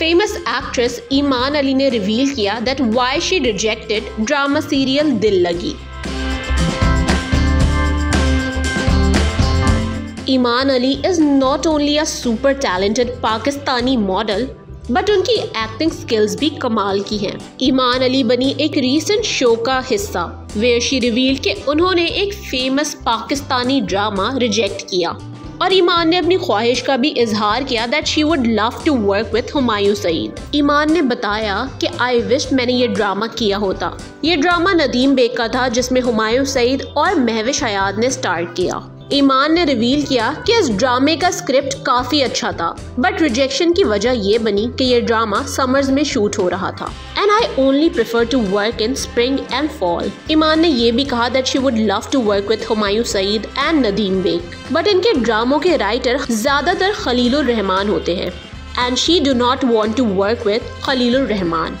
Famous actress ईमान अली ने reveal किया that why she rejected drama serial Dil Lagi. Iman Ali is not only a super talented Pakistani model but उनकी acting skills भी कमाल की हैं। ईमान अली बनी एक रीसेंट शो का हिस्सा वेयर शी रिवील के उन्होंने एक फ़ेमस पाकिस्तानी ड्रामा रिजेक्ट किया। और ईमान ने अपनी ख्वाहिश का भी इजहार किया that she would love to work with Humayun Saeed Iman ने बताया कि आई विश मैंने ये ड्रामा किया होता। ये ड्रामा नदीम बेग का था जिसमें हुमायूं सईद और महविश हयात ने स्टार्ट किया। ईमान ने रिवील किया कि इस ड्रामे का स्क्रिप्ट काफ़ी अच्छा था बट रिजेक्शन की वजह यह बनी कि यह ड्रामा समर्स में शूट हो रहा था। And I only prefer to work in spring and fall Iman ने यह भी कहा that she would love to work with Humayun Saeed and Nadeem Baig. But इनके ड्रामों के राइटर ज़्यादातर खलील रहमान होते हैं। And she do not want to work with Khalil Rehman.